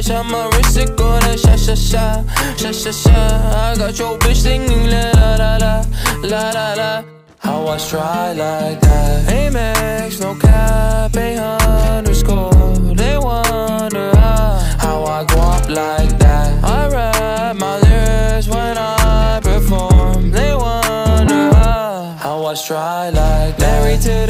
I shot my wrist, it go like sha sha sha, sha sha sha. I got your bitch singing la la la la, la la la. How I try like that? Amex, no cap, a underscore. They wonder how, how I go up like that. I rap my lyrics when I perform. They wonder how, how I try like that. Married to